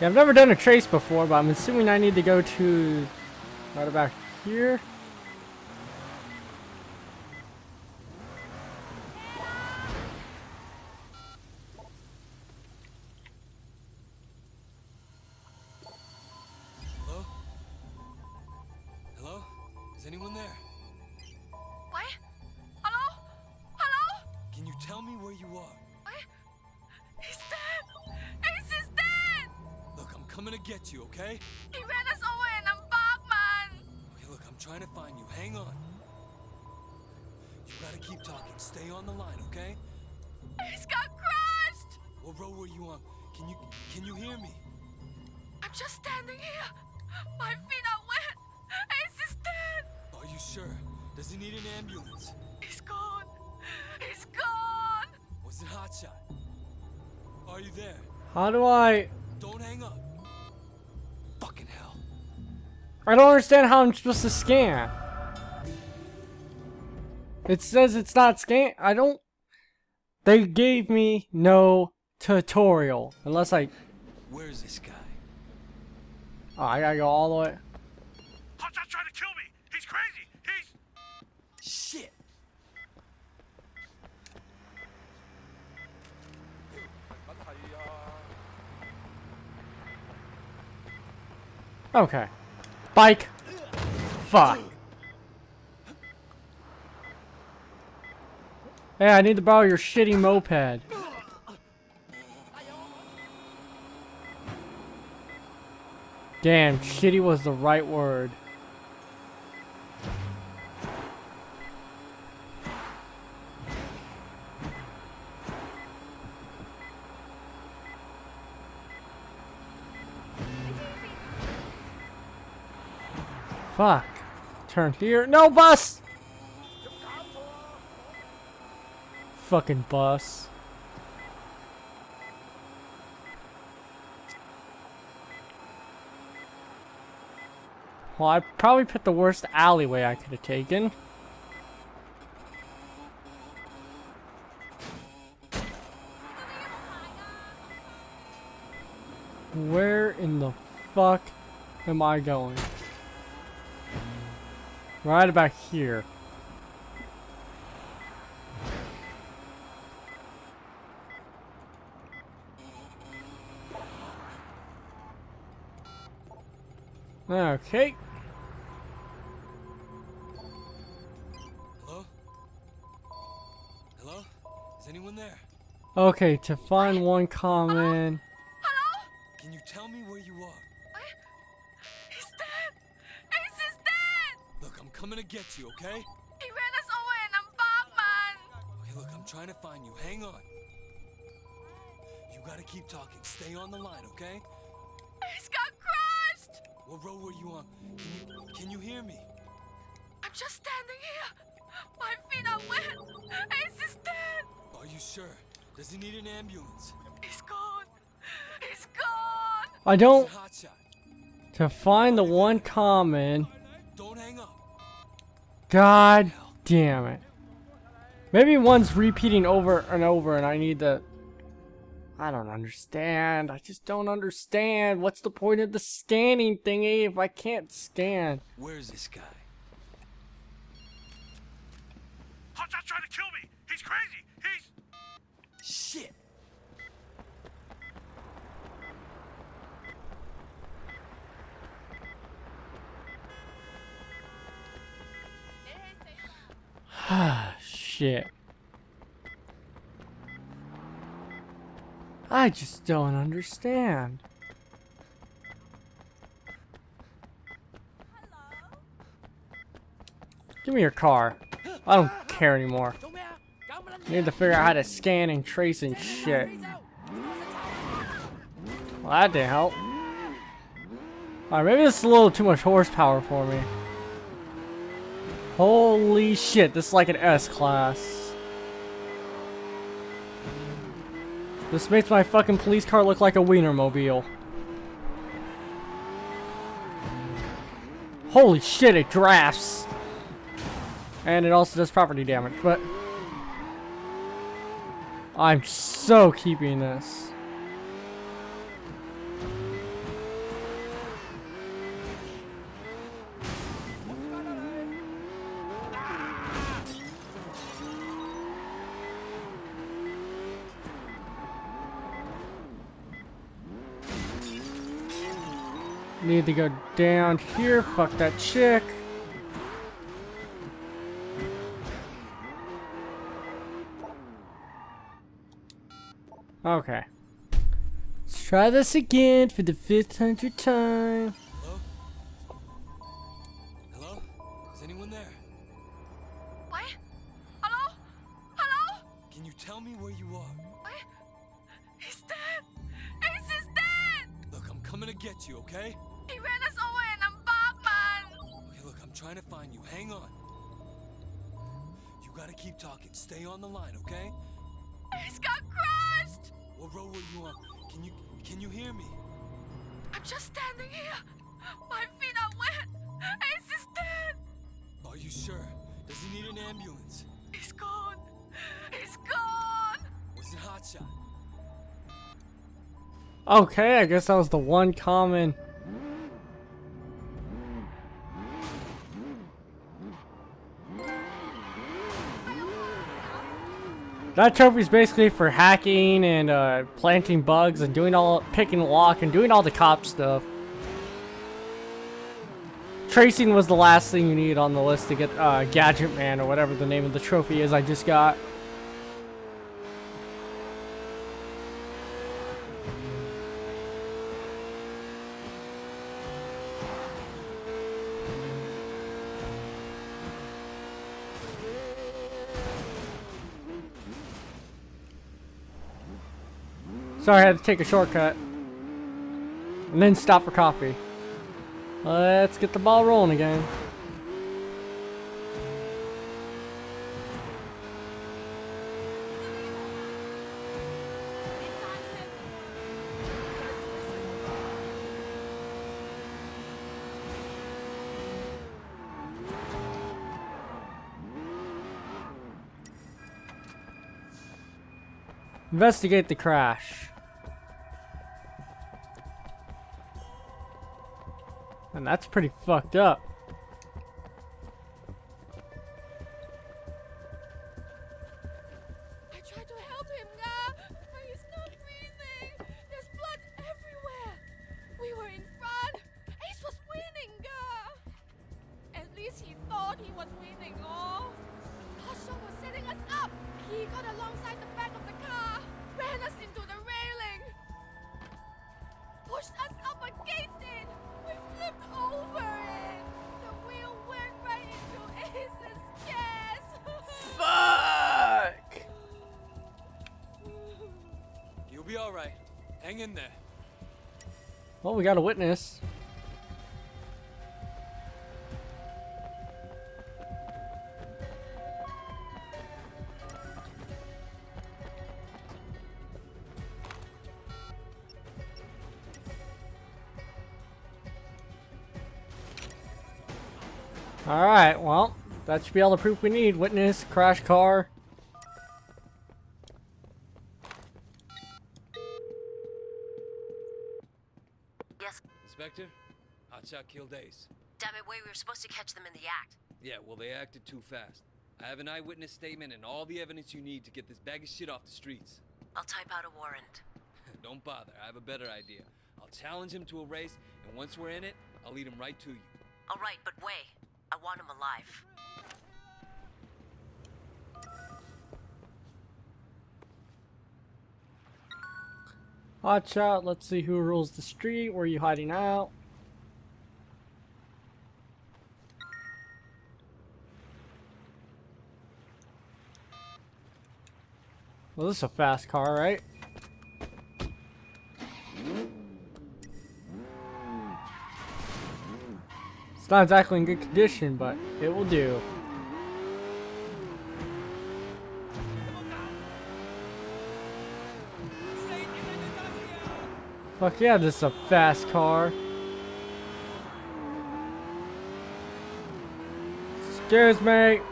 Yeah, I've never done a trace before, but I'm assuming I need to go to right about here. I'm gonna get you, okay? he ran us away over in a Bachman Okay, look, I'm trying to find you. Hang on. You gotta keep talking. Stay on the line, okay? Ace got crushed What row were you on? Can you can you hear me? I'm just standing here my feet are wet Ace is dead Are you sure? Does he need an ambulance? he's gone he's gone Was it Hotshot? Are you there? How do I... Don't hang up. I don't understand how I'm supposed to scan. It says it's not scan. I don't... They gave me no tutorial. Unless I... Where's this guy? Oh, I gotta go all the way. Hotshot's trying to kill me! He's crazy! He's... Shit! Okay. Bike. Fuck. Hey, I need to borrow your shitty moped. Damn, shitty was the right word. Fuck. Turn here. No bus! Fucking bus. Well, I probably picked the worst alleyway I could have taken. Where in the fuck am I going? Right about here. Okay. Hello? Hello? Is anyone there? Okay, to find one common. Get you, okay? he ran us over in a Bachman Okay, look, I'm trying to find you. Hang on. You gotta keep talking. Stay on the line, okay? Ace got crushed What row were you on? Can you can you hear me? I'm just standing here my feet are wet Ace is dead Are you sure? Does he need an ambulance? He's gone. He's gone. I don't. To find the one common. Don't hang up. God damn it. Maybe one's repeating over and over and I need to... I don't understand. I just don't understand. What's the point of the scanning thingy if I can't scan? Where's this guy? Hotshot's trying to kill me! He's crazy! He's... Shit! Ah, shit. I just don't understand. Give me your car. I don't care anymore. Need to figure out how to scan and trace and shit. Well, that didn't help. Alright, maybe this is a little too much horsepower for me. Holy shit, this is like an S-Class. This makes my fucking police car look like a Wienermobile. Holy shit, it drafts! And it also does property damage, but... I'm so keeping this. Need to go down here. Fuck that chick. Okay. Let's try this again for the fifth hundred time. Hello? Hello? Is anyone there? What? Hello? Hello? Can you tell me where you are? What? He's dead. Ace is dead. Look, I'm coming to get you, okay? He ran us over and I'm Batman. Okay, look, I'm trying to find you. Hang on. You gotta keep talking. Stay on the line, okay? Ace got crushed. What row were you on? Can you can you hear me? I'm just standing here. My feet are wet. Ace is dead. Are you sure? Does he need an ambulance? He's gone. He's gone. Was it Hotshot? Okay, I guess that was the one common. That trophy's basically for hacking and uh, planting bugs and doing all picking lock and doing all the cop stuff. Tracing was the last thing you need on the list to get uh, Gadget Man or whatever the name of the trophy is I just got. Sorry, I had to take a shortcut. And then stop for coffee. Let's get the ball rolling again. Investigate the crash. And that's pretty fucked up. In there. Well, we got a witness. Alright, well, that should be all the proof we need. Witness, crash car. Inspector? Hotshot killed Ace. Damn it, wait, we were supposed to catch them in the act. Yeah, well, they acted too fast. I have an eyewitness statement and all the evidence you need to get this bag of shit off the streets. I'll type out a warrant. Don't bother, I have a better idea. I'll challenge him to a race, and once we're in it, I'll lead him right to you. All right, but wait. I want him alive. Watch out, let's see who rules the street. Where are you hiding out? Well, this is a fast car, right? It's not exactly in good condition, but it will do. Fuck yeah, this is a fast car. Excuse me.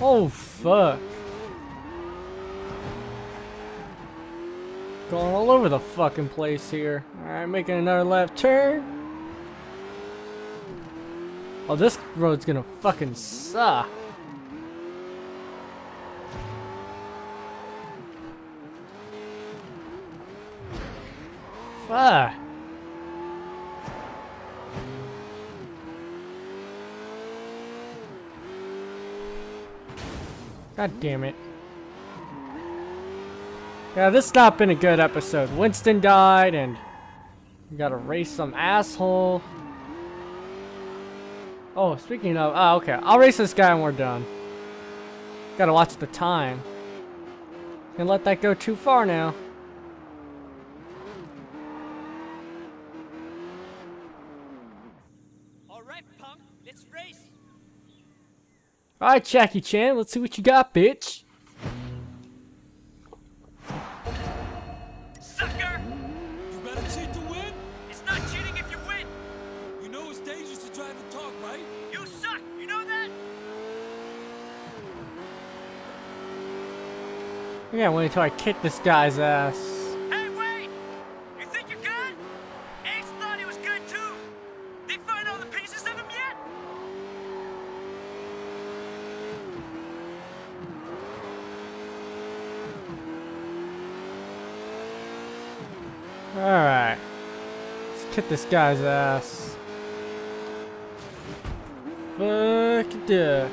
Oh fuck. Going all over the fucking place here. Alright, making another left turn. Oh, this road's gonna fucking suck. Fuck. God damn it. Yeah, this has not been a good episode. Winston died and we gotta race some asshole. Oh, speaking of, oh, okay. I'll race this guy when we're done. Gotta watch the time. Can't let that go too far now. All right, punk, let's race. Alright, Jackie Chan, let's see what you got, bitch. Until I kick this guy's ass. Hey, wait! You think you're good? Ace thought he was good too. They find all the pieces of him yet? Alright. Let's kick this guy's ass. Fuck yeah.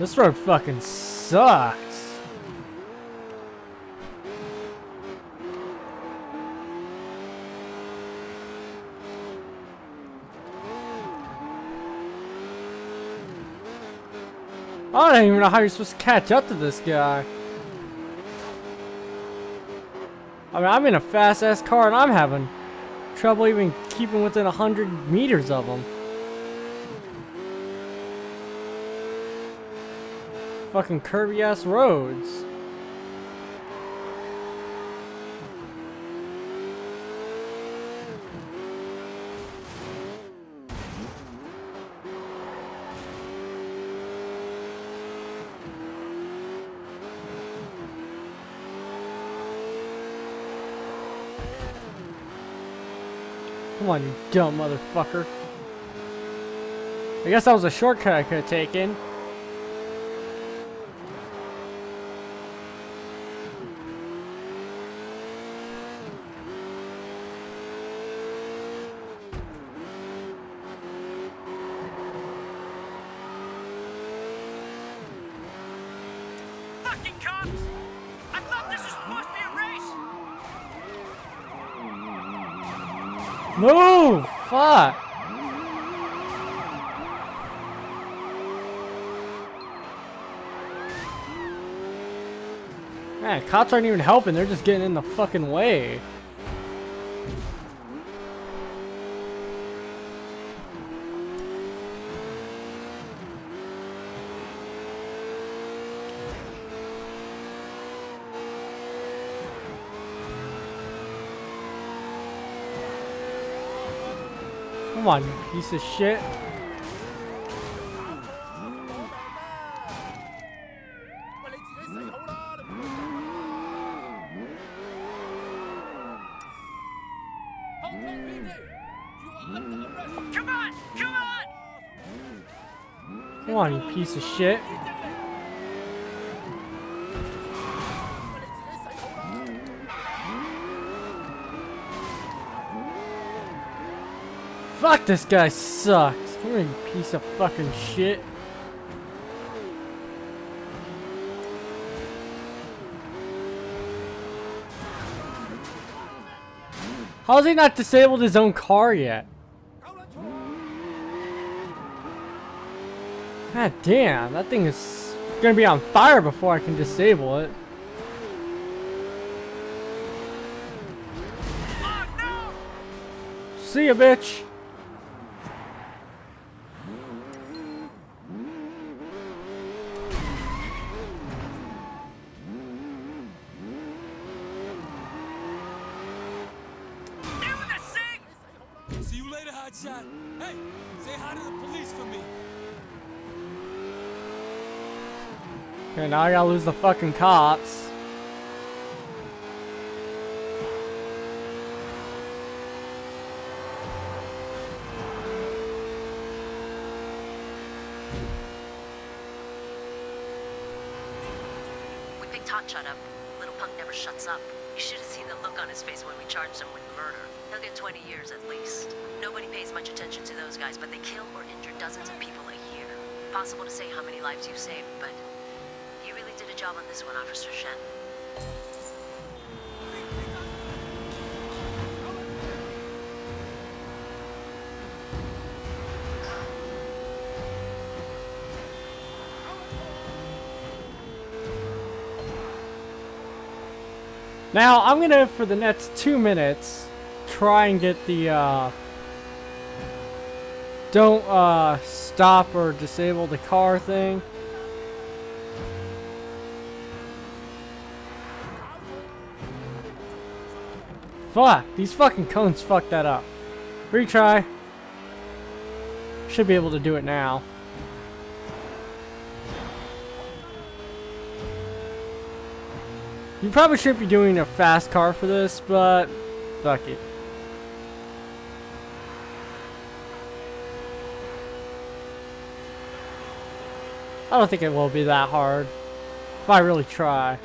This road fucking sucks. I don't even know how you're supposed to catch up to this guy. I mean, I'm in a fast ass car and I'm having trouble even keeping within a hundred meters of him. Fucking curvy ass roads. Come on, you dumb motherfucker. I guess that was a shortcut I could have taken. Fucking cops! I thought this was supposed to be a race. Move! Fuck! Man, cops aren't even helping, they're just getting in the fucking way. Come on, piece of shit. Come on! Come on! Come on, you piece of shit. Fuck, this guy sucks. Come here, you piece of fucking shit. How's he not disabled his own car yet? God damn, that thing is gonna be on fire before I can disable it. See ya, bitch. You the sing! See you later, hotshot. Hey, say hi to the police for me. Okay, now I gotta lose the fucking cops. We picked Hotshot up. Little punk never shuts up. You should have seen the look on his face when we charged him with murder. He'll 20 years at least. Nobody pays much attention to those guys, but they kill or injure dozens of people a year. Possible to say how many lives you've saved, but you really did a job on this one, Officer Shen. Now, I'm gonna, for the next two minutes, try and get the, uh, don't, uh, stop or disable the car thing. Fuck, these fucking cones fucked that up. Retry. Should be able to do it now. You probably shouldn't be doing a fast car for this, but fuck it. I don't think it will be that hard. If I really try.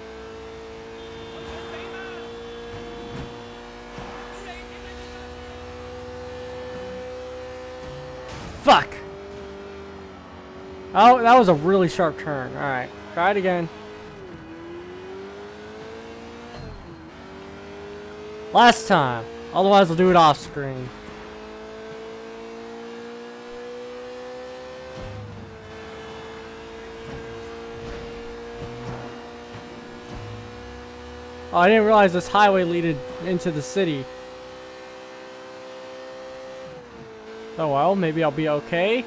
Fuck! Oh, that was a really sharp turn. Alright, try it again. Last time. Otherwise, I'll do it off screen. Oh, I didn't realize this highway leaded into the city. Oh well, maybe I'll be okay.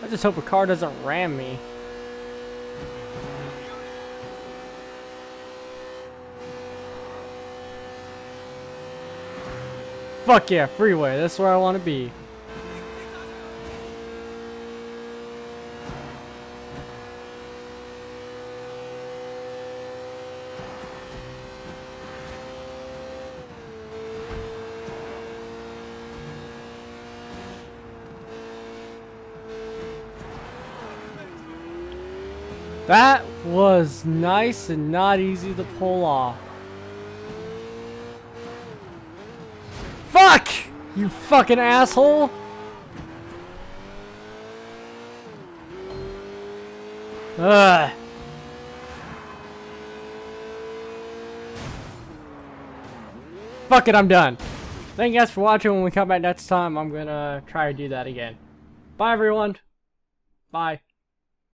I just hope a car doesn't ram me. Fuck yeah, freeway. That's where I want to be. That was nice and not easy to pull off. Fuck! You fucking asshole! Ugh. Fuck it, I'm done. Thank you guys for watching. When we come back next time, I'm gonna try to do that again. Bye, everyone. Bye.